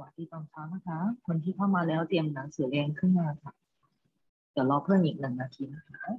วัสดีตอนเช้านะคะ คนที่เข้ามาแล้วเตรียมหนังสือเรียนขึ้นมาค่ะ เดี๋ยวรอเพิ่มอีกหนึ่งนาทีนะคะ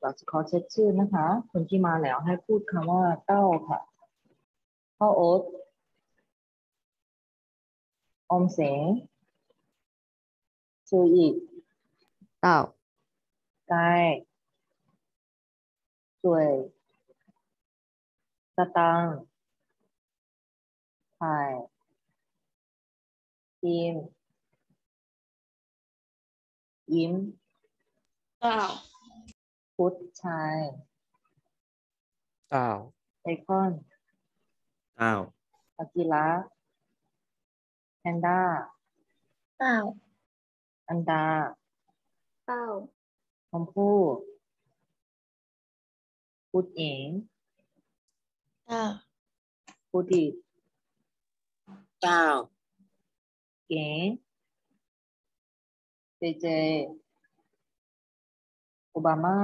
เราจะขอเช็คชื่อนะคะ คนที่มาแล้วให้พูดคำว่าเต้าค่ะข้าวโอ๊ตออมเสงชื่ออีก到กายช่วยสตังค์ไข่ทีมยิ้ม到 พุทธชายเต้าไอคอนเต้าอากิระแพนด้าเต้าอันดาเต้าชมพู่พุทธเองเต้าพุทธิเก้าเก๋เจเจ โอบามา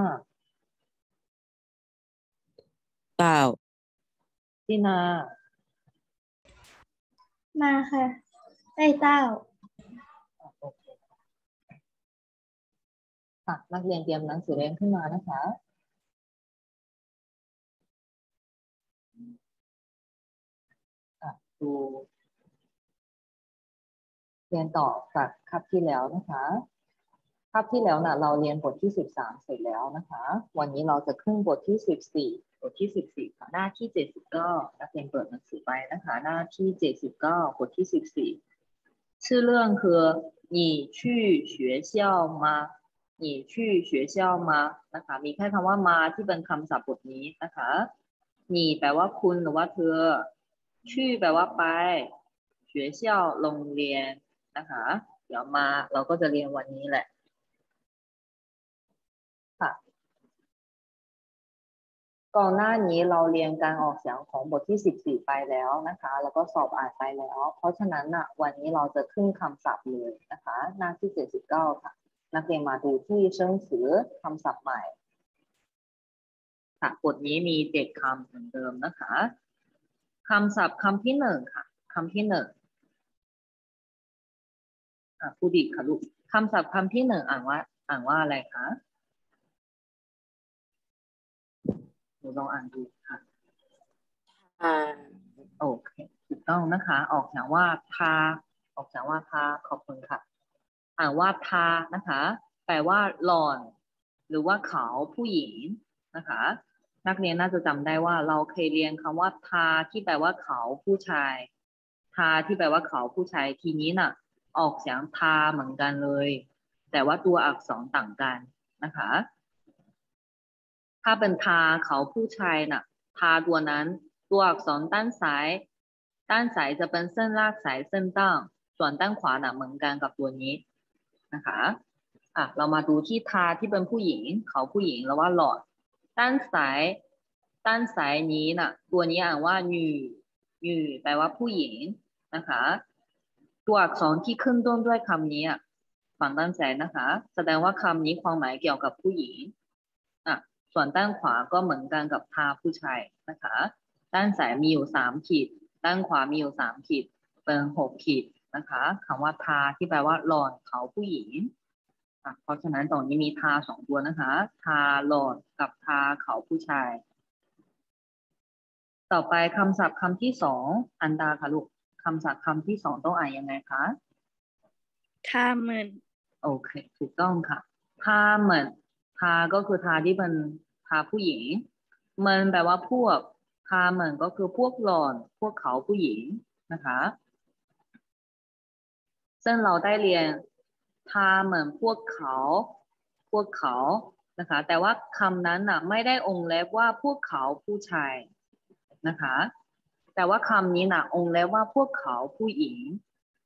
到ตินา มาค่ะได้เต้าโอเคค่ะนักเรียนเตรียมหนังสือเรียนขึ้นมานะคะอะดู เรียนต่อจากคาบที่แล้วนะคะ คาบที่แล้วน่ะ เราเรียนบทที่สิบสามเสร็จแล้วนะคะ วันนี้เราจะขึ้นบทที่สิบสี่บทที่สิบสี่ค่ะหน้าที่เจ็ดสิบเก้านักเรียนเปิดหนังสือไปนะคะ หน้าที่เจ็ดสิบเก้าบทที่สิบสี่ชื่อเรื่องคือ你去学校吗你去学校吗นะคะ มีแค่คำว่ามาที่เป็นคำศัพท์บทนี้นะคะ你แปลว่าคุณหรือว่าเธอ ชื่อแปลว่าไป学校โรงเรียนนะคะ เดี๋ยวมาเราก็จะเรียนวันนี้แหละ ค่ะ ก่อนหน้านี้เราเรียนการออกเสียงของบทที่ 14 ไปแล้วนะคะ แล้วก็สอบอ่านไปแล้ว เพราะฉะนั้นนะวันนี้เราจะขึ้นคำศัพท์เลยนะคะ หน้าที่ 79 ค่ะ นักเรียนมาดูที่เชิงสือคำศัพท์ใหม่ค่ะบทนี้มีเจ็ดคำเหมือนเดิมนะคะคำศัพท์คำที่หนึ่งค่ะคำที่หนึ่งอะพูดอีกค่ะลูกคำศัพท์คำที่หนึ่งอ่านว่า อ่านว่าอะไรคะ หนูลองอ่านดูค่ะ啊โอเคถูกต้องนะคะ ออกเสียงว่าพาออกเสียงว่าพาขอบคุณค่ะ อ่านว่าพานะคะ แปลว่าหล่อน หรือว่าเขาผู้หญิงนะคะ นักเรียนน่าจะจำได้ว่าเราเคยเรียนคำว่าทาที่แปลว่าเขาผู้ชายทาที่แปลว่าเขาผู้ชายทีนี้น่ะ ออกเสียงทาเหมือนกันเลย แต่ว่าตัวอักษรต่างกันนะคะ ถ้าเป็นทาเขาผู้ชายน่ะทาตัวนั้น ตัวอักษรด้านซ้ายด้านซ้ายจะเป็นเส้นลากสายเส้นตั้ง ส่วนด้านขวาน่ะเหมือนกันกับตัวนี้นะคะอะเรามาดูที่ทาที่เป็นผู้หญิง เขาผู้หญิงแล้วว่าหลอด ด้านซ้ายด้านซ้ายนี้น่ะ ตัวนี้อ่านว่าหยู่หยู่แปลว่าผู้หญิงนะคะ ตัวอักษรที่ขึ้นต้นด้วยคำนี้อะฝั่งด้านซ้ายนะคะ แสดงว่าคำนี้ความหมายเกี่ยวกับผู้หญิง ส่วนด้านขวาก็เหมือนกันกับทาผู้ชายนะคะ ด้านซ้ายมีอยู่สามขีด ด้านขวามีอยู่สามขีด เป็นหกขีดนะคะคำว่าทาที่แปลว่าหลอนเขาผู้หญิงอะเพราะฉะนั้นตรงนี้มีทาสองตัวนะคะ ทาหลอนกับทาเขาผู้ชาย ต่อไปคำศัพท์คำที่สองอันดาค่ะลูกคำศัพท์คำที่สองต้องอ่านยังไงคะข้ามันโอเค ถูกต้องค่ะทาเหมือน ทาก็คือทาที่เป็นทาผู้หญิง มันแปลว่าพวกทาเหมือนก็คือพวกหลอนพวกเขาผู้หญิงนะคะ ซึ่งเราได้เรียนทาเหมือนพวกเขา พวกเขานะคะ แต่ว่าคำนั้นน่ะไม่ได้องเล็บว่าพวกเขาผู้ชายนะคะ แต่ว่าคำนี้น่ะองเล็บว่าพวกเขาผู้หญิง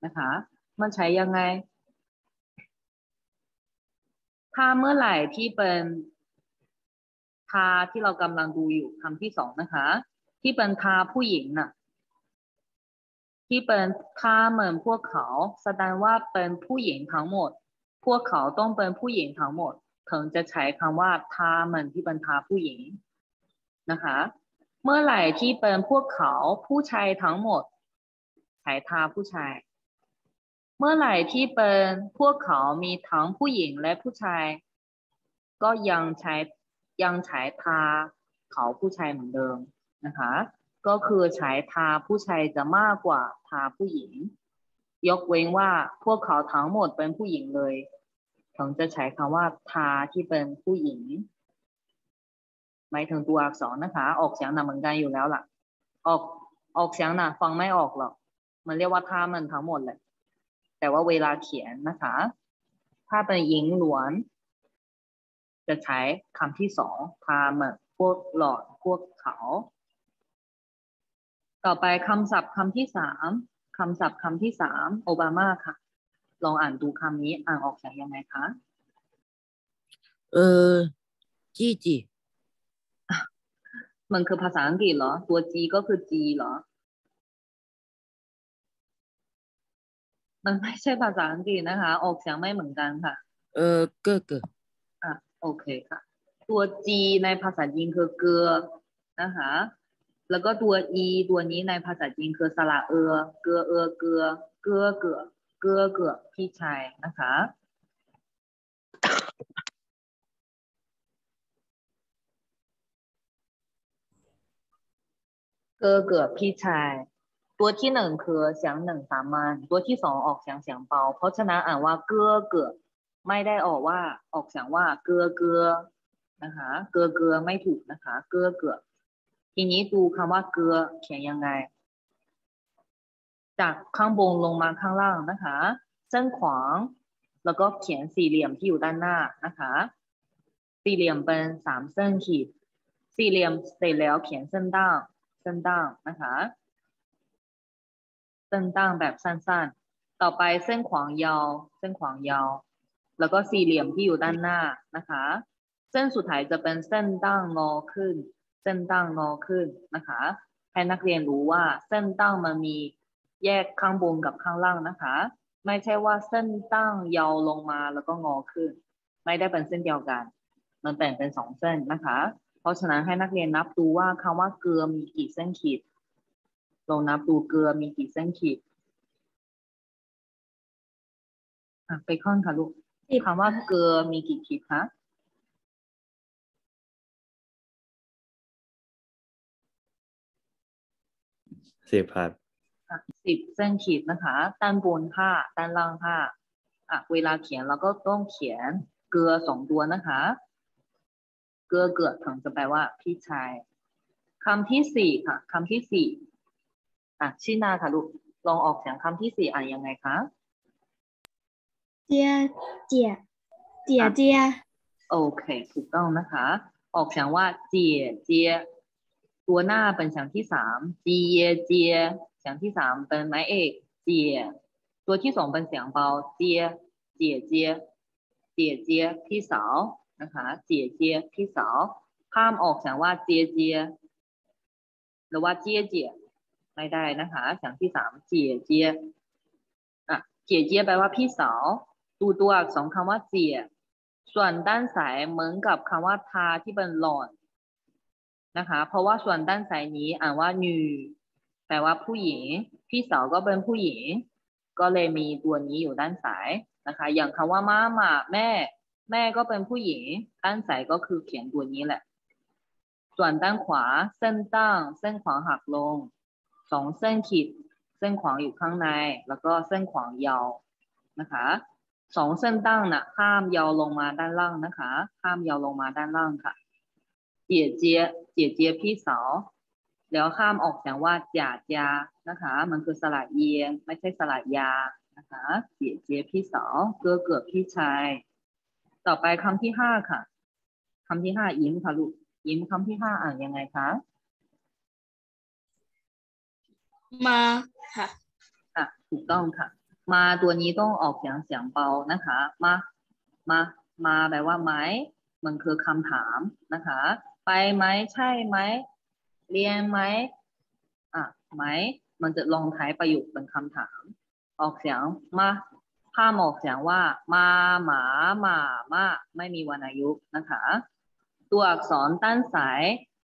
นะคะ มันใช้ยังไง ถ้าเมื่อไหร่ที่เป็นทาที่เรากำลังดูอยู่คำที่สองนะคะ ที่เป็นทาผู้หญิงน่ะ ที่เป็นทาเหมือนพวกเขา แสดงว่าเป็นผู้หญิงทั้งหมด พวกเขาต้องเป็นผู้หญิงทั้งหมด ถึงจะใช้คำว่าทาเหมือนที่เป็นทาผู้หญิงนะคะ เมื่อไหร่ที่เป็นพวกเขาผู้ชายทั้งหมดใช้ทาผู้ชาย เมื่อไหร่ที่เป็นพวกเขามีทั้งผู้หญิงและผู้ชาย ก็ยังใช้ยังใช้ทาเขาผู้ชายเหมือนเดิมนะคะ ก็คือใช้ทาผู้ชายจะมากกว่าทาผู้หญิง ยกเว้นว่าพวกเขาทั้งหมดเป็นผู้หญิงเลยถึงจะใช้คำว่าทาที่เป็นผู้หญิงหมายถึงตัวอักษรนะคะ ออกเสียงหนาเหมือนกันอยู่แล้วล่ะ ออกออกเสียงหนาฟังไม่ออกหรอก มันเรียกว่าท่ามันทั้งหมดเลย แต่ว่าเวลาเขียนนะคะ ถ้าเป็นหญิงหลวน จะใช้คำที่สองพาเหมือนพวกหลอดพวกเขา ต่อไปคำศัพท์คำที่สามคำศัพท์คำที่สามโอบามาค่ะ ลองอ่านดูคำนี้อ่านออกเสียงยังไงคะเออจีจีมันคือภาษาอังกฤษเหรอ ตัว G ก็คือ G เหรอ มันไม่ใช่ภาษาอังกฤษนะคะ ออกเสียงไม่เหมือนกันค่ะ เออเก้อเก้ออะโอเคค่ะ ตัว G ในภาษาจีนคือเกลือนะคะ แล้วก็ตัว E ตัวนี้ในภาษาจีนคือสระเออ เกลือเออเกลือเกลือเกลือเกลือเกลือพี่ชายนะคะ เกลือเกลือพี่ชาย ตัวที่หนึ่งคือเสียงหนึ่งสามัญตัวที่สองออกเสียงเสียงเบาเพราะฉะนั้นอ่านว่าเกือเกือไม่ได้ออกว่าออกเสียงว่าเกือเกือนะคะเกือเกือไม่ถูกนะคะ เกือเกือทีนี้ดูคำว่าเกือเขียนยังไง จากข้างบนลงมาข้างล่างนะคะเส้นขวางแล้วก็เขียนสี่เหลี่ยมที่อยู่ด้านหน้านะคะ สี่เหลี่ยมเป็นสามเส้นขีด สี่เหลี่ยมเสร็จแล้วเขียนเส้นด้างเส้นด้างนะคะ เส้นด้งแบบสั้นๆ ต่อไปเส้นขวางยาว เส้นขวางยาว แล้วก็สี่เหลี่ยมที่อยู่ด้านหน้านะคะ เส้นสุดท้ายจะเป็นเส้นตั้งงอขึ้น เส้นตั้งงอขึ้นนะคะ ให้นักเรียนรู้ว่าเส้นตั้งมันมีแยกข้างบนกับข้างล่างนะคะ ไม่ใช่ว่าเส้นตั้งยาวลงมาแล้วก็งอขึ้น ไม่ได้เป็นเส้นเดียวกัน มันแบ่งเป็นสองเส้นนะคะ เพราะฉะนั้นให้นักเรียนนับดูว่าคำว่าเกลือมีกี่เส้นขีด ลองนับดูเกลือมีกี่เส้นขีดอะไปค่อนค่ะลูกสิบคำว่าเกลือมีกี่ขีดคะสิบครับสิบเส้นขีดนะคะ ด้านบนห้าด้านล่างห้าอะ เวลาเขียนเราก็ต้องเขียนเกลือสองตัวนะคะ เกลือเกือถึงจะแปลว่าพี่ชายคำที่สี่ค่ะคำที่สี่ อะชินาค่ะลูกลองออกเสียงคำที่สี่อ่านยังไงคะเจียเจียเจียเจียโอเค ถูกต้องนะคะ ออกเสียงว่าเจียเจียตัวหน้าเป็นเสียงที่สามเจียเจียเสียงที่สามเป็นไม้เอกเจียตัวที่สองเป็นเสียงเบาเจียเจียเจียเจียเจียพี่สาวนะคะเจียเจียพี่สาวห้ามออกเสียงว่าเจียเจียหรือว่าเจียเจีย ไม่ได้นะคะเสียงที่สามเจียเจียอะเจียเจียแปลว่าพี่สาวดูตัวอักษรคำว่าเจียส่วนด้านสายเหมือนกับคำว่าทาที่เป็นหลอนนะคะ เพราะว่าส่วนด้านสายนี้อ่านว่าหนูแปลว่าผู้หญิง พี่สาวก็เป็นผู้หญิง ก็เลยมีตัวนี้อยู่ด้านสายนะคะ อย่างคำว่ามามาแม่ แม่ก็เป็นผู้หญิง ด้านสายก็คือเขียนตัวนี้แหละ ส่วนด้านขวาเส้นตั้ง เส้นขวาหักลง สองเส้นขีด เส้นขวางอยู่ข้างใน แล้วก็เส้นขวางยาวนะคะสองเส้นตั้งน่ะห้ามยาวลงมาด้านล่างนะคะห้ามยาวลงมาด้านล่างค่ะเจี๋ยเจียเจี๋ยเจียพี่สาวแล้วห้ามออกเสียงว่าจ่าจานะคะ มันคือสระเอียง ไม่ใช่สระยานะคะเจี๋ยเจี๋ยพี่สาวเกือเกือพี่ชาย ต่อไปคำที่ห้าค่ะคำที่ห้ายิ้มค่ะลูกยิ้มคำที่ห้าอ่านยังไงคะ มาค่ะอะถูกต้องค่ะ มาตัวนี้ต้องออกเสียงเสียงเบานะคะ มา มา มาแปลว่าไหม มันคือคำถามนะคะ ไปไหมใช่ไหม เรียนไหมอะไหม มันจะลงท้ายประโยคเป็นคำถาม ออกเสียงมาถ้ามออกเสียงว่า มาหมาหมามาไม่มีวรรณยุกต์นะคะ ตัวอักษรด้านซ้าย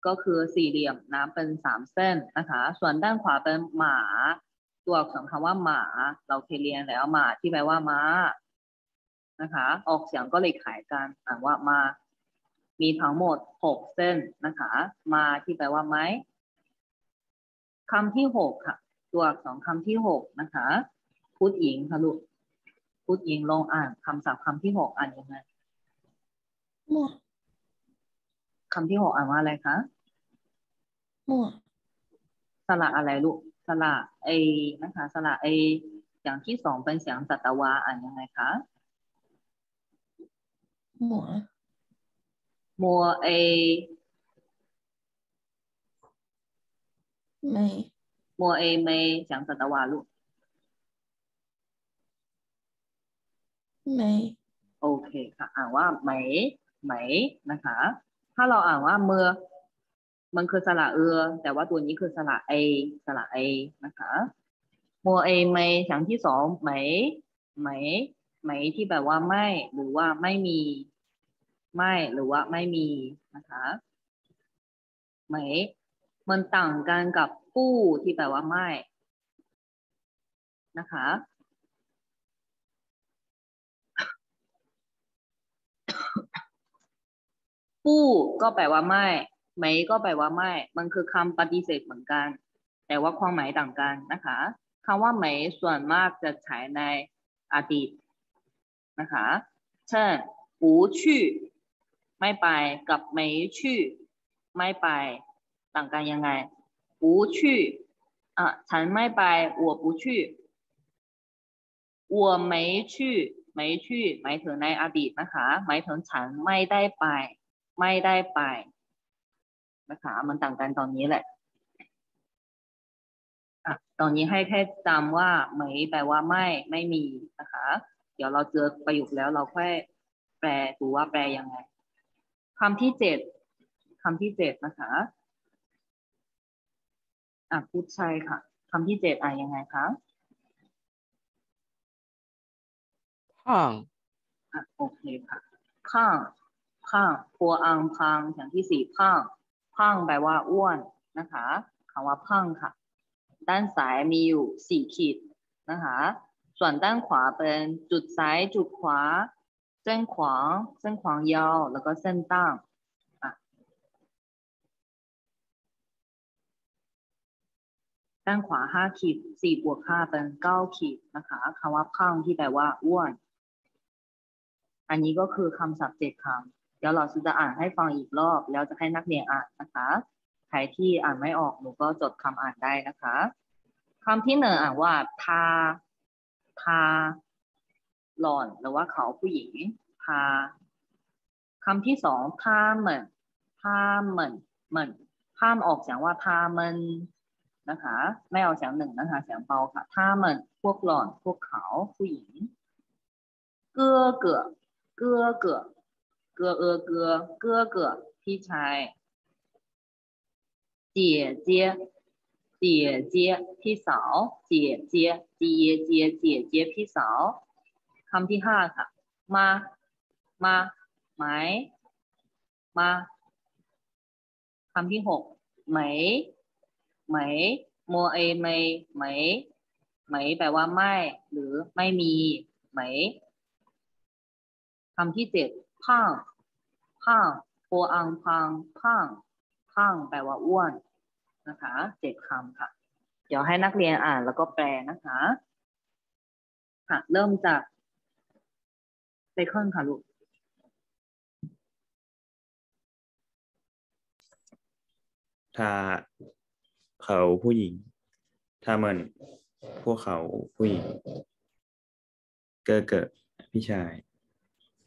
ก็คือสี่เหลี่ยมน้ำเป็นสามเส้นนะคะ ส่วนด้านขวาเป็นหมา ตัวอักษรคำว่าหมา เราเคยเรียนแล้วหมาที่แปลว่าม้านะคะ ออกเสียงก็เลยขายกันอ่านว่ามา มีทั้งหมดหกเส้นนะคะ มาที่แปลว่าไม้คำที่หกค่ะ ตัวอักษรคำที่หกนะคะพูดหญิงค่ะลูกพูดหญิงลองอ่านคำศัพท์คำที่หกอ่านยังไงมั่ว คำที่หกอ่านว่าอะไรคะมั่วสระอะไรลูกสระเอนะคะสระเออย่างที่สองเป็นเสียงสัตวาอ่านยังไงคะมั่วมัวเอไม่มัวเอเมเสียงสัตวาลูกไม่โอเคค่ะอ่านว่าไหมไหมนะคะ ถ้าเราอ่านว่าเมื่อมันคือสระเอือ แต่ว่าตัวนี้คือสระเอสระเอนะคะมัวเอเมอย่าง ที่สองไหมไหมไหมที่แปลว่าไม่ หรือว่าไม่มี ไม่หรือว่าไม่มีนะคะไหม มันต่างกันกับปู้ที่แปลว่าไม่นะคะ ปู้ก็แปลว่าไม่ไหมก็แปลว่าไม่ มันคือคำปฏิเสธเหมือนกัน แต่ว่าความหมายต่างกันนะคะคำว่าไหมส่วนมากจะใช้ในอดีตนะคะ เช่น不去ไม่ไปกับ没去ไม่ไป ต่างกันยังไง不去อ่ะฉันไม่ไป我不去我没去没去หมายถึงในอดีตนะคะ หมายถึงฉันไม่ได้ไป ไม่ได้ไปนะคะมันต่างกันตอนนี้แหละอะตอนนี้ให้แค่จำว่าไม่แปลว่าไม่ไม่มีนะคะ เดี๋ยวเราเจอประโยคแล้วเราค่อยแปลดูว่าแปลยังไงคำที่เจ็ดคำที่เจ็ดนะคะอะพูดใช่ค่ะคำที่เจ็ดอ่านยังไงคะ胖อะโอเคค่ะข้าง ข้างพัวอังพังอย่างที่สี่พังพังแปลว่าอ้วนนะคะคำว่าพังค่ะ ด้านซ้ายมีอยู่สี่ขีดนะคะ ส่วนด้านขวาเป็นจุดซ้ายจุดขวา เส้นขวาง เส้นขวางยาว แล้วก็เส้นตั้งด้านขวาห้าขีดสี่บวกห้าเป็นเก้าขีดนะคะคำว่าพังที่แปลว่าอ้วน อันนี้ก็คือคำศัพท์เจ็ดคำ เดี๋ยวเราจะอ่านให้ฟังอีกรอบ แล้วจะให้นักเรียนอ่านนะคะ ใครที่อ่านไม่ออกหนูก็จดคำอ่านได้นะคะ คำที่หนึ่งอ่านว่าทาทาหล่อนหรือว่าเขาผู้หญิงทาคำที่สองพาเหมือนพาเหมือนเหมือนพามออกเสียงว่าพามันนะคะ ไม่เอาเสียงหนึ่งนะคะ เสียงเบาค่ะถ้าเหมือนพวกหล่อนพวกเขาผู้หญิงเกื้อเกือเกื้อเกือ เกื้อเอกเกอเกอพี่ชายเจเจเจเจพี่สาวเจี๋ยเจเจเจพี่สาวคำที่ห้าค่ะ มามาไหมมาคำที่หกไหม ไหมโมเอไหมไหม ไหมแปลว่าไม่ หรือไม่มี ไหมคำที่เจ็ด พังพังโพอังพังพังพังแปลว่าอ้วนนะคะเจ็ดคำค่ะ เดี๋ยวให้นักเรียนอ่านแล้วก็แปลนะคะค่ะเริ่มจากไซเคิลค่ะลูกถ้าเขาผู้หญิง ถ้ามัน พวกเขาผู้หญิง เกอเกิดพี่ชาย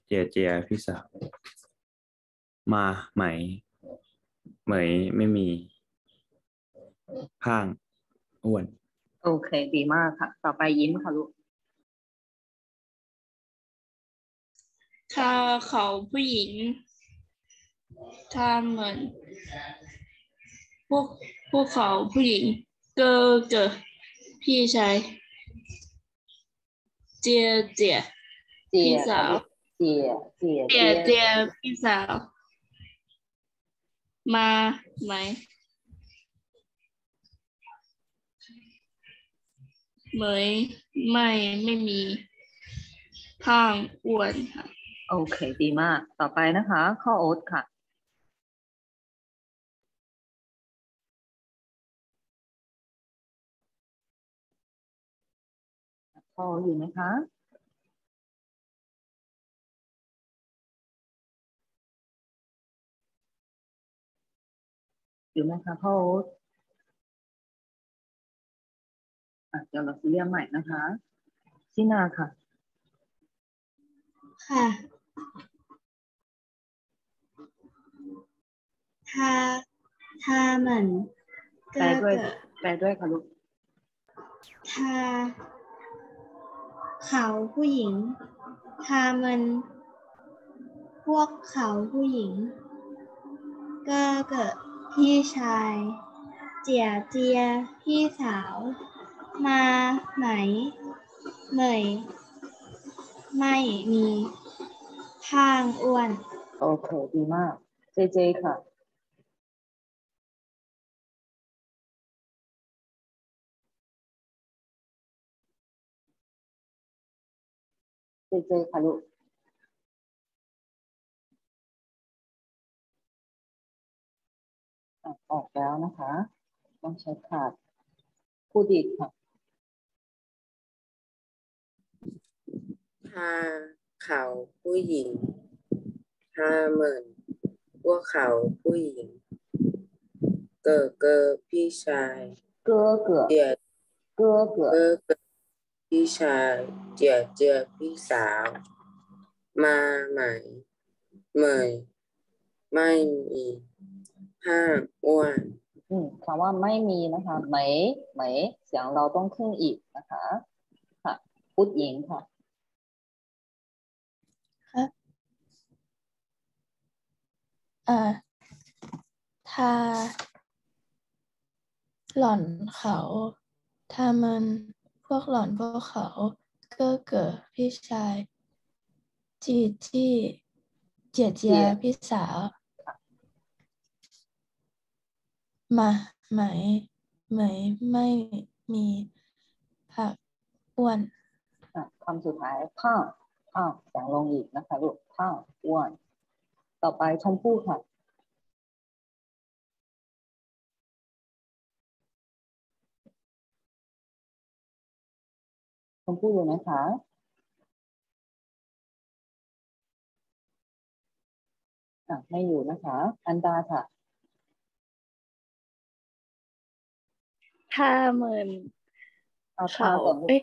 เจียเจียพี่สาว มาไหม เหมยไม่มีพ่างอ้วน โอเค ดีมากค่ะ ต่อไปยิ้มค่ะลูกถ้าเขาผู้หญิงถ้าเหมือน พวกพวกเขาผู้หญิง เก็เกิดพี่ชายเจียเจียเจียพี่สาวเจียเจียเจียเจียพี่สาว มาไหม เหมยไม่ไม่มีข้างอ้วนค่ะ โอเค ดีมาก ต่อไปนะคะ ข้อโอ๊ตค่ะ ข้ออยู่ไหมคะ อยู่ไหมคะโค้ชเดี๋ยวเราเรียกใหม่นะคะชินาค่ะ ค่ะ ถ้าถ้ามันแปลด้วยแปลด้วยค่ะลูกถ้าเขาผู้หญิงถ้ามันพวกเขาผู้หญิงก็เกิด พี่ชาย เจียเจีย พี่สาว มาไหนเหมย ไม่มีข้างอ้วน โอเค ดีมาก เจเจค่ะเจเจค่ะลูก อะออกแล้วนะคะ ต้องใช้ขาดพูดอีกค่ะถ้าเขาผู้หญิงห้าหมื่นพวกเขาผู้หญิง เกิดเกิดพี่ชายเก้อเกือเจียเก้อเกือเกิดเกิดพี่ชายเจียเจียพี่สาว มาไหมเหมยไม่มี ห้างอ้วนอืมคำว่าไม่มีนะคะไหมไหมเสียงเราต้องขึ้นอีกนะคะ ค่ะพูดหญิงค่ะอ่าถ้าหล่อนเขาถ้ามันพวกหล่อนพวกเขา เก้อเก๋อพี่ชาย จีจี้เจียเจียเจียพี่สาว มาไหมไหมไม่มีผักอ้วนอะคำสุดท้ายข้างข้างเสียงลงอีกนะคะลูกข้างอ้วน ต่อไปชมพู่ค่ะชมพู่อยู่ไหมคะอะไม่อยู่นะคะ อันดาค่ะ ถ้าเหมือนเอาทาเขาก่อนลูกเอ้ย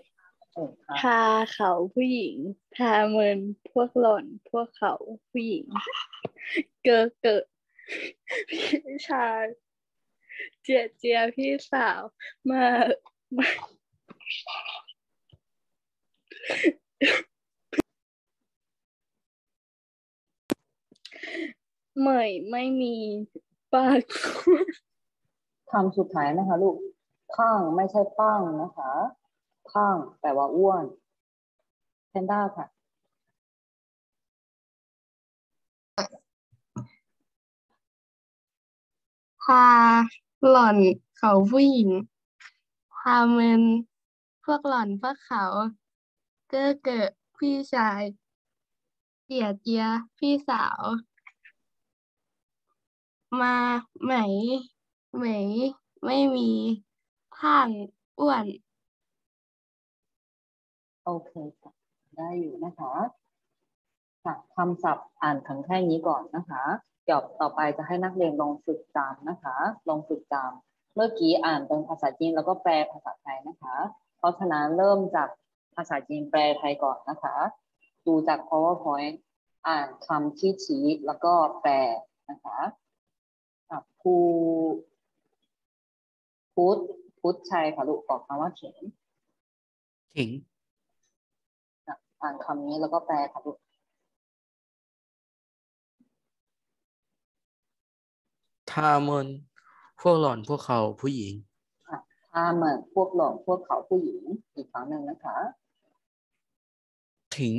เออค่ะถ้าเขาผู้หญิงถ้าเหมือนพวกหล่อนพวกเขาผู้หญิง เกิดเกิดพี่ชายเจียเจียพี่สาวมามาเหมยไม่มีปากคำสุดท้ายนะคะลูก ข้างไม่ใช่ป้างนะคะข้างแปลว่าอ้วนแพนด้าค่ะพาหล่อนเขาผู้หญิงพาเมนพวกหล่อนพวกเขา เก้อเกิดพี่ชายเจียเจียพี่สาว มาไหมไหมไม่มี ข้างอ้วน โอเคค่ะได้อยู่นะคะค่ะคำศัพท์อ่านถึงแค่นี้ก่อนนะคะเดี๋ยวต่อไปจะให้นักเรียนลองฝึกจำนะคะ ลองฝึกจำเมื่อกี้อ่านเป็นภาษาจีนแล้วก็แปลภาษาไทยนะคะ เพราะฉะนั้นเริ่มจากภาษาจีนแปลไทยก่อนนะคะ ดูจาก powerpoint อ่านคำที่ชี้แล้วก็แปลนะคะอะภูพุทธ พุทธชัยค่ะลูกบอกคำว่าเข็นถิงอะอ่านคำนี้แล้วก็แปลค่ะลูกถ้ามันพวกหล่อนพวกเขาผู้หญิงอะถ้าเหมือนพวกหล่อนพวกเขาผู้หญิง อีกครั้งหนึ่งนะคะถิง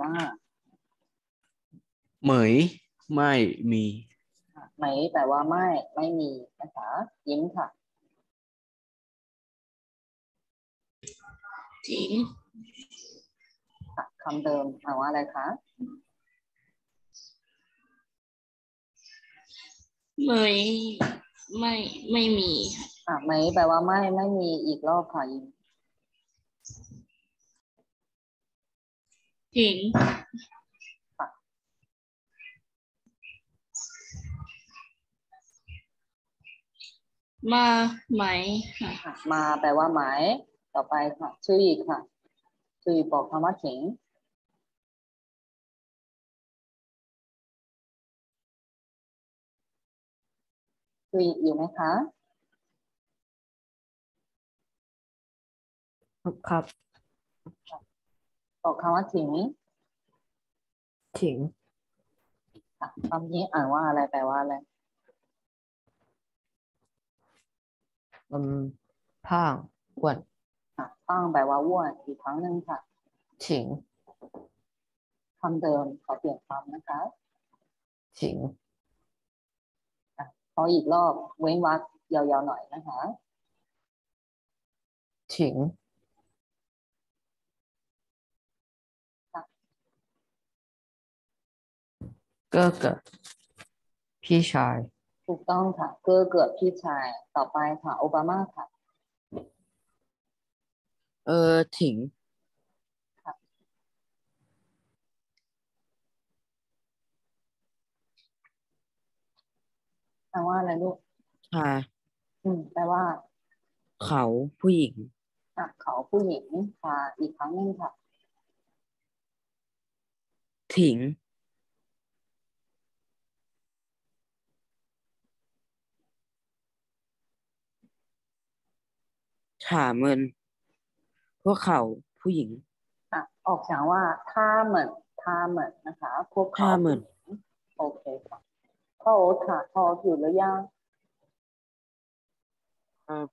ว่า เหมยไม่มีอะไม่แปลว่าไม่ ไม่มีนะคะยิ้มค่ะถิงค่ะคำเดิมอ่านว่าอะไรคะไม่ไม่ไม่มี อะไม่แปลว่าไม่ไม่มีอีกรอบค่ะยิ้ม ถิงมาไหมค่ะค่ะ มาแปลว่าหมายต่อไปค่ะชื่ออีกค่ะชื่ออีกบอกคำว่าเข็งชื่ออีกอยู่ไหมคะ ครับ บอกคำว่าถิงถิงค่ะคำนี้อ่านว่าอะไรแปลว่าอะไรอืมพ่างอ้วนอะตั้งแปลว่าอ้วนอีกครั้งหนึ่งค่ะถิงคำเดิมขอเปลี่ยนคำนะคะถิงขออีกรอบเว้นวรรคยาวๆหน่อยนะคะถิง เก้อเกิดพี่ชาย ถูกต้องค่ะเกื้อเกิดพี่ชาย ต่อไปค่ะ โอบามาค่ะ เออถิงแปลว่าอะไรลูกชายอืม แปลว่าเขาผู้หญิงอะเขาผู้หญิงค่ะ อีกครั้งหนึ่งค่ะ ถิง ฉาเมิน พวกเขาผู้หญิงอะออกเสียงว่าท่าเหมือนท่าเหมือนนะคะ พวกเขาท่าเหมือนโอเคค่ะพ่อโอ๊ตค่ะพ่อโอ๊ตอยู่หรือยังครับ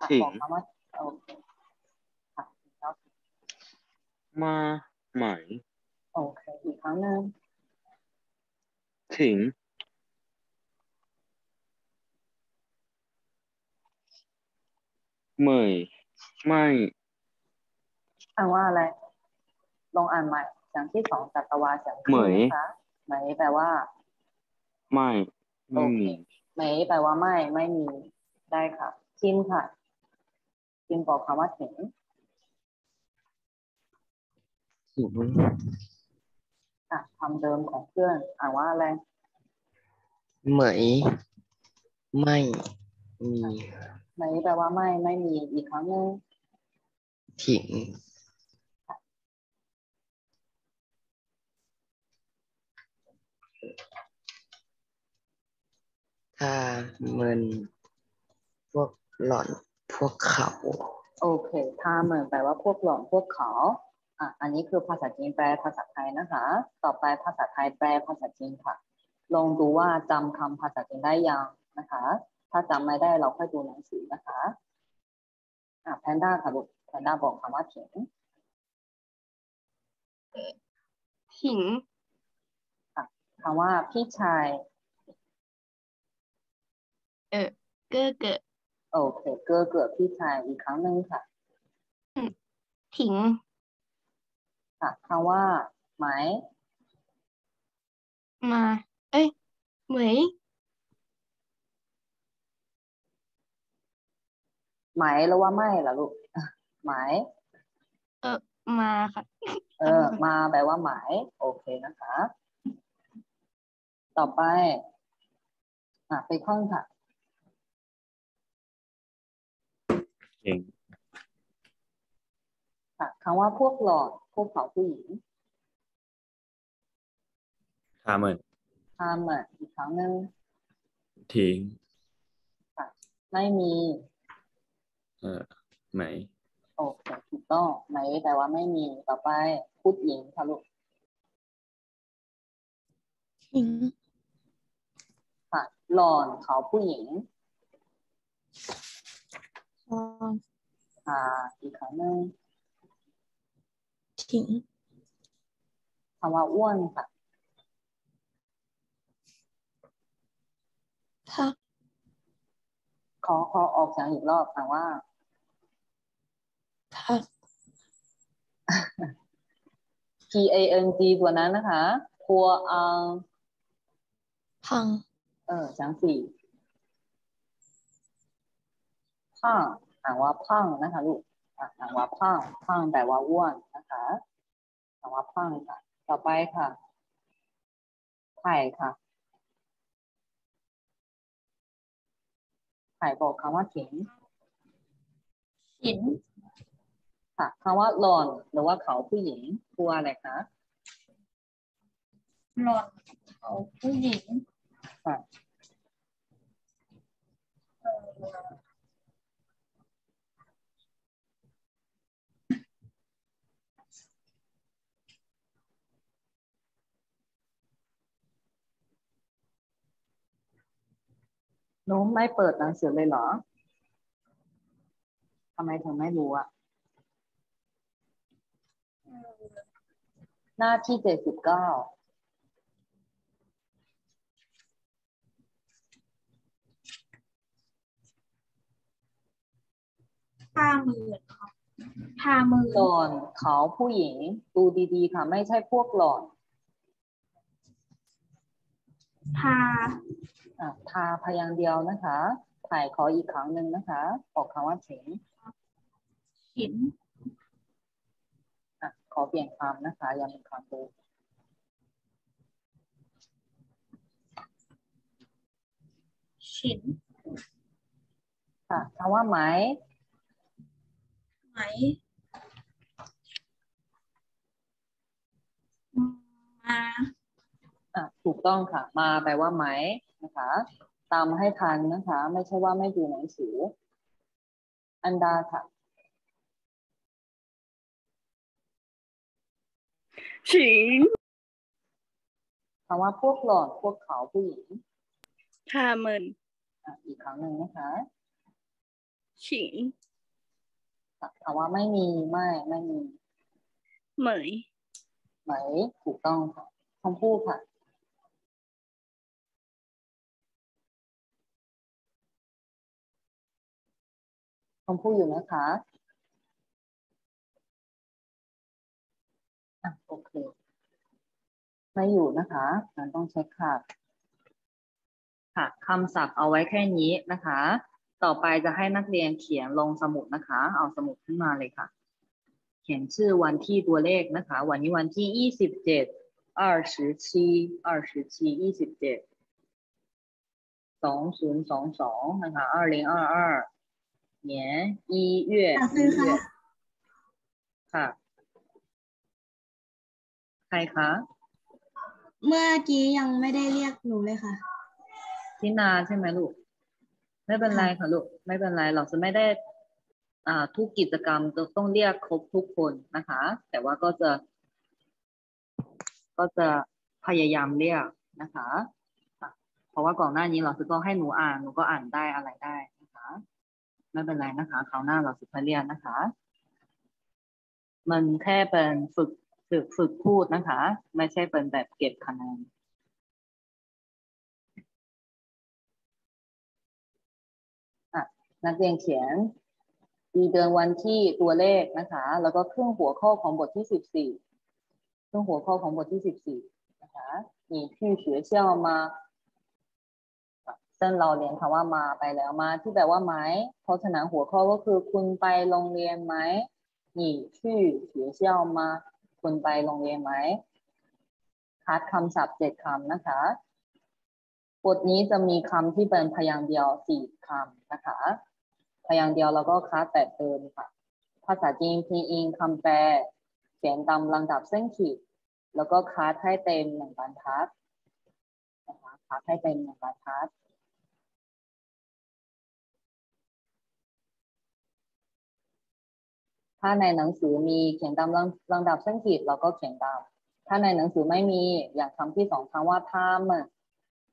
อะถิงบอกคำว่าโอเคค่ะแล้วมาไหมโอเคอีกครั้งหนึ่งถิง เหมยไม่อ่านว่าอะไร ลองอ่านใหม่เสียงที่สองจัตวาเสียงขึ้นเหมยนะคะเหมยแปลว่า ไม่ไม่มีเหมยแปลว่าไม่ ไม่มีได้ค่ะชิมค่ะชิมบอกคำว่าถึงถิงอะคำเดิมของเพื่อนอ่านว่าอะไรเหมยไม่มี เหมแปลว่าไม่ไม่มีอีกครั้งหนึ่งถิงถ้าเมินพวกหล่อนพวกเขา โอเค ถ้าเหมือนแปลว่าพวกหล่อนพวกเขาอะอันนี้คือภาษาจีนแปลภาษาไทยนะคะ ต่อไปภาษาไทยแปลภาษาจีนค่ะ ลองดูว่าจำคำภาษาจีนได้ยังนะคะ ถ้าจำไม่ได้เราค่อยดูหนังสือนะคะอะแพนด้าค่ะลูกแพนด้าบอกคำว่าเถียงถิงคำว่าพี่ชาย เออเก้อเกิดโอเคเกื้อเกิดพี่ชายอีกครั้งหนึ่งค่ะถิงค่ะคำว่าไหมมา เอ้ยเหมย หมแล้วว่าไม่ล่ะลูกไหมเออมาค่ะ เออ มาแปลว่าหมาย โอเคนะคะ ต่อไป อะไปท่องค่ะเก่งค่ะคำว่าพวกหลอดพวกเขาผู้หญิงทาเหมินทำอะอีกครั้งหนึ่งทิ้งไม่มีเอ่อไหม โอเคถูกต้องไหมแต่ว่าไม่มีต่อไปพูดหญิงค่ะลูกทิ้งค่ะหลอนเขาผู้หญิงทองค่ะอีกครั้งหนึ่งทิ้งคำว่าอ้วนค่ะทักขอขอออกเสียงอีกรอบคำว่า ทัก P A N G ตัวนั้นนะคะพัวอังพัง เออเสียงสี่พังอ่านว่าพังนะคะลูกอะอ่านว่าพังพังแปลว่าอ้วนนะคะอ่านว่าพังค่ะ ต่อไปค่ะไข่ค่ะไข่บอกคำว่าถิงหิน ค่ะคำว่าหล่อนหรือว่าเขาผู้หญิงตัวอะไรคะหลอนเขาผู้หญิงค่ะหนูไม่เปิดหนังสือเลยเหรอทำไมถึงไม่รู้อะ หน้าที่เจ็ดสิบเก้าห้าหมื่นครับห้าหมื่นหล่อนเขาผู้หญิงดูดีๆค่ะ ไม่ใช่พวกหล่อนทาอะทาพยางค์เดียวนะคะ ถ่ายขออีกครั้งหนึ่งนะคะ ออกคำว่าเฉงหินอะข อเปลี่ยนคำนะคะยังเป็นคำเดิมฉินค่ะคำว่าไหม ไหม มาอะถูกต้องค่ะ มาแปลว่าไหมนะคะตามให้ทันนะคะ ไม่ใช่ว่าไม่ดูหนังสือ อันดาค่ะ ฉิงคำว่าพวกหล่อนพวกเขาผู้หญิงทาเหมินอะอีกครั้งหนึ่งนะคะฉิงค่ะคำว่าไม่มีไม่ไม่มีเหมยไหมถูกต้องค่ะคำพูดค่ะคำพูดอยู่นะคะ อ่ะโอเค ไม่อยู่นะคะงั้นต้องเช็คค่ะ ค่ะคำศัพท์เอาไว้แค่นี้นะคะ ต่อไปจะให้นักเรียนเขียนลงสมุดนะคะ เอาสมุดขึ้นมาเลยค่ะ เขียนชื่อวันที่ตัวเลขนะคะ วันนี้วันที่ยี่สิบเจ็ด二十七二十七ยี่สิบเจ็ดสองศูนย์สองสองนะคะ二零二二年一月 ค่ะ 一 คือคะ 月ค่ะ ใครคะ เมื่อกี้ยังไม่ได้เรียกหนูเลยค่ะ ทินาใช่ไหมลูก ไม่เป็นไรค่ะลูก ไม่เป็นไรเราจะไม่ได้อ่าทุกกิจกรรมจะต้องเรียกครบทุกคนนะคะ แต่ว่าก็จะ ก็จะพยายามเรียกนะคะอะเพราะว่าก่อนหน้านี้เราจะต้องให้หนูอ่านหนูก็อ่านได้อะไรได้นะคะ ไม่เป็นไรนะคะคราวหน้าเราจะเรียนนะคะ มันแค่เป็นฝึก ฝึกฝึกพูดนะคะ ไม่ใช่เป็นแบบเก็บคะแนน นักเรียนเขียนปีเดือนวันที่ตัวเลขนะคะ แล้วก็ครึ่งหัวข้อของบทที่สิบสี่ครึ่งหัวข้อของบทที่สิบสี่นะคะมีที่学校吗ซึ่งเราเรียนคำว่ามาไปแล้วมาที่แปลว่าไหมเพราะฉะนั้นหัวข้อก็คือคุณไปโรงเรียนไหม你去学校吗 คุณไปโรงเรียนไหมคัดคำศัพท์เจ็ดคำนะคะ บทนี้จะมีคำที่เป็นพยางค์เดียวสี่คำนะคะ พยางค์เดียวแล้วก็คัดแบบเดิมค่ะ ภาษาจีนพินอินคำแปล เขียนตามลำดับเส้นขีด แล้วก็คัดให้เต็มหนึ่งบรรทัดนะคะคัดให้เต็มหนึ่งบรรทัด ถ้าในหนังสือมีเขียนตามลำดับเส้นขีดเราก็เขียนตาม ถ้าในหนังสือไม่มีอย่างคำที่สองคำว่าถ้ามัน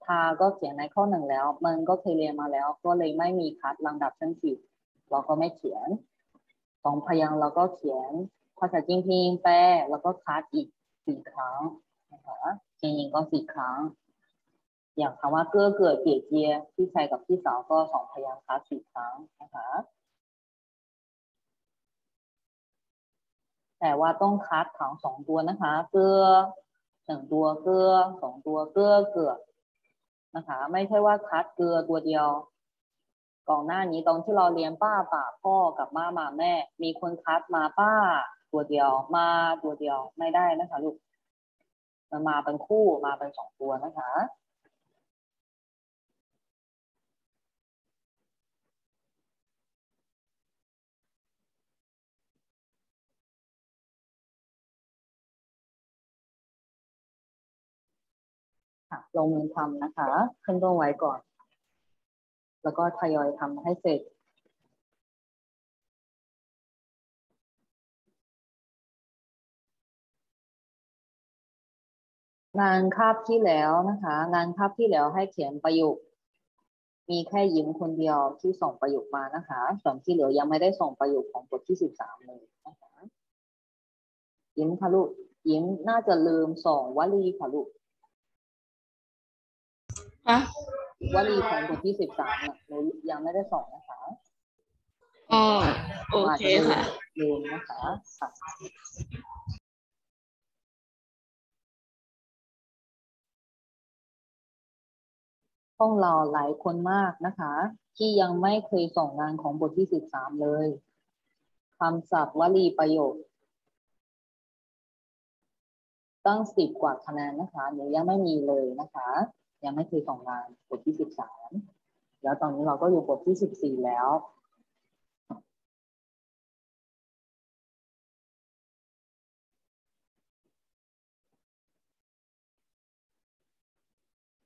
ทาก็เขียนในข้อหนึ่งแล้ว มันก็เคยเรียนมาแล้ว ก็เลยไม่มีคัดลำดับเส้นขีดเราก็ไม่เขียนสองพยางเราก็เขียนภาษาจีนพิมพ์แปลแล้วก็คัดอีกสี่ครั้งนะคะจริงก็สี่ครั้ง อย่างคำว่าเกื้อเกิดเกียเจียพี่ชายกับพี่สาวก็สองพยางค์คัดสี่ครั้งนะคะ แต่ว่าต้องคัดทั้งสองตัวนะคะเกลือหนึ่งตัวเกลือสองตัวเกลือเกลือนะคะ ไม่ใช่ว่าคัดเกลือตัวเดียวก่อนหน้านี้ตอนที่เราเรียนป้าป่าพ่อกับม่ามาแม่ มีคนคัดมาป้าตัวเดียว มาตัวเดียวไม่ได้นะคะลูกมันมาเป็นคู่มาเป็นสองตัวนะคะ ลงมือทำนะคะขึ้นต้นไว้ก่อน แล้วก็ทยอยทำให้เสร็จงานคาบที่แล้วนะคะ งานคาบที่แล้วให้เขียนประโยค มีแค่ยิ้มคนเดียวที่ส่งประโยคมานะคะ ส่วนที่เหลือยังไม่ได้ส่งประโยคของบทที่สิบสามเลยนะคะยิ้มค่ะลูกยิ้มน่าจะลืมส่งวลีค่ะลูก ฮะวลีของบทที่สิบสามเนี่ยหนูยังไม่ได้ส่งนะคะอ๋อโอเคค่ะลืมนะคะค่ะห้องเราหลายคนมากนะคะ ที่ยังไม่เคยส่งงานของบทที่สิบสามเลยคำศัพท์วลีประโยค ตั้งสิบกว่าคะแนนนะคะหนูยังไม่มีเลยนะคะ ยังไม่เคยส่งงานบทที่สิบสามแล้วตอนนี้เราก็อยู่บทที่สิบสี่แล้ว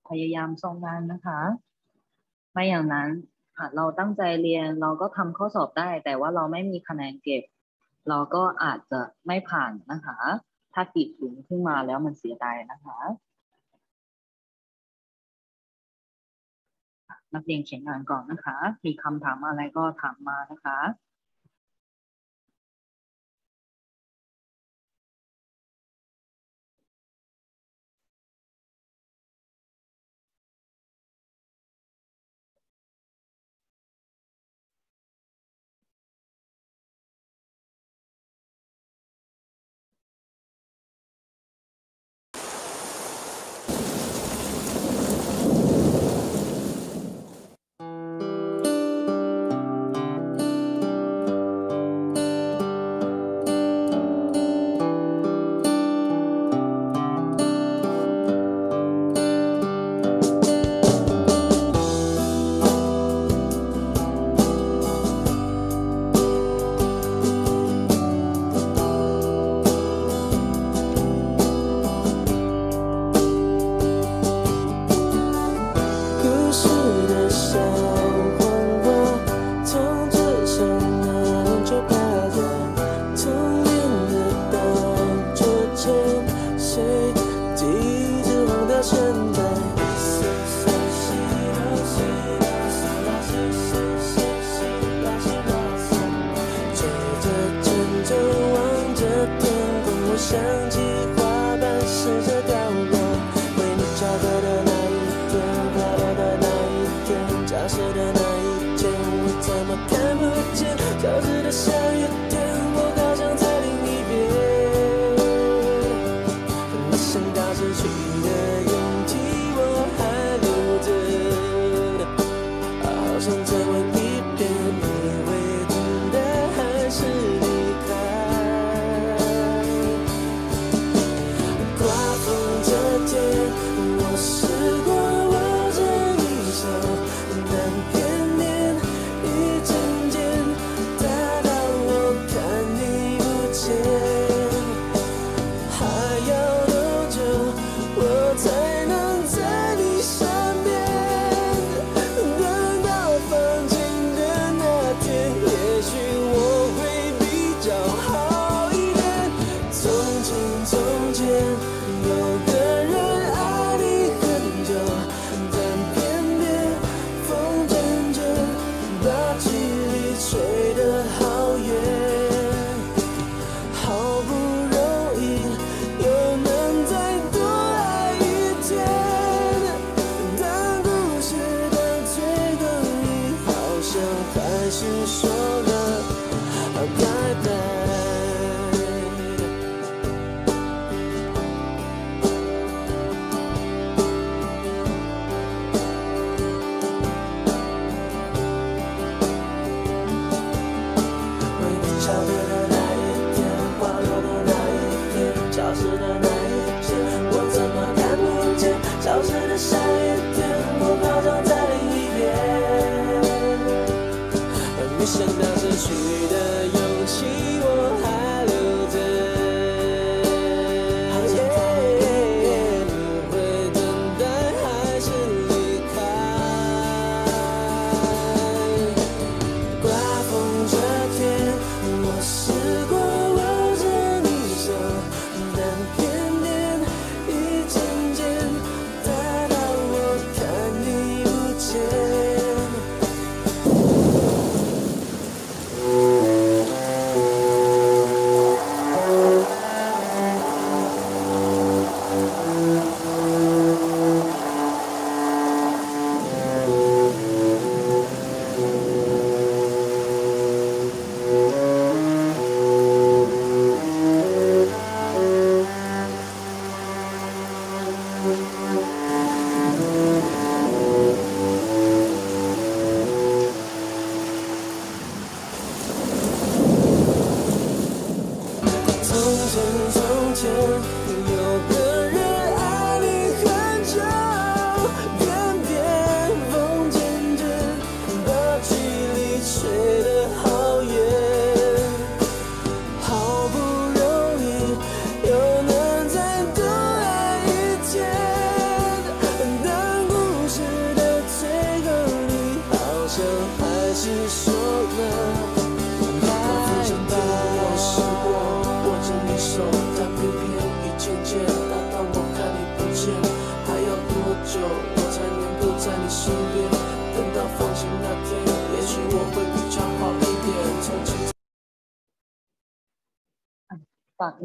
พยายามส่งงานนะคะ ไม่อย่างนั้นเราตั้งใจเรียนเราก็ทำข้อสอบได้ แต่ว่าเราไม่มีคะแนนเก็บ เราก็อาจจะไม่ผ่านนะคะ ถ้าติดศูนย์ขึ้นมาแล้วมันเสียดายนะคะ นักเรียนเขียนงานก่อนนะคะ มีคำถามอะไรก็ถามมานะคะ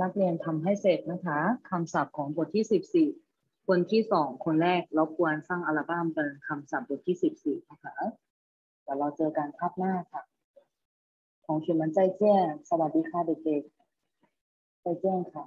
นักเรียนทำให้เสร็จนะคะคำศัพท์ของบทที่สิบสี่คนที่สองคนแรกรบกวนสร้างอัลบั้มเป็นคำศัพท์บทที่สิบสี่นะคะเดี๋ยวเราเจอกันคาบหน้าค่ะ ของชุมันใจเจ้ยนสวัสดีค่ะเด็กๆใจเจ้ยนค่ะ